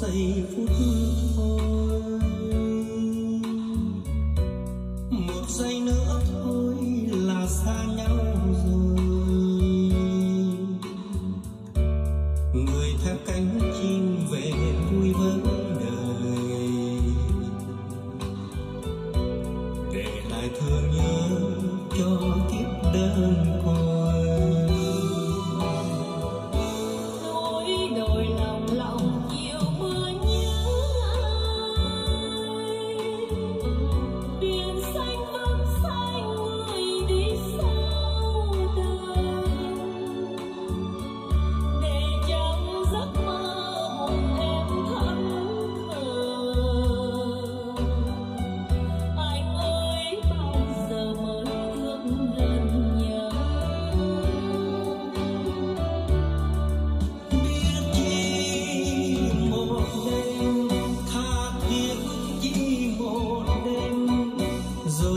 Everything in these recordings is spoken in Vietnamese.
giây phút thôi. Một giây nữa thôi là xa nhau rồi. Người theo cánh chim về vui với đời. Để lại thương nhớ cho kiếp đơn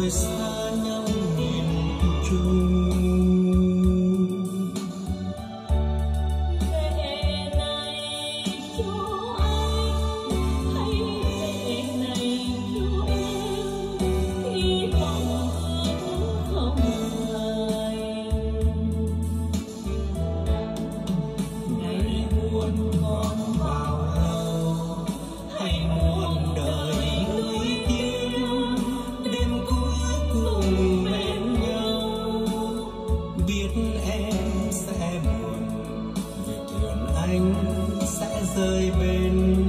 Christmas. anh sẽ rơi bên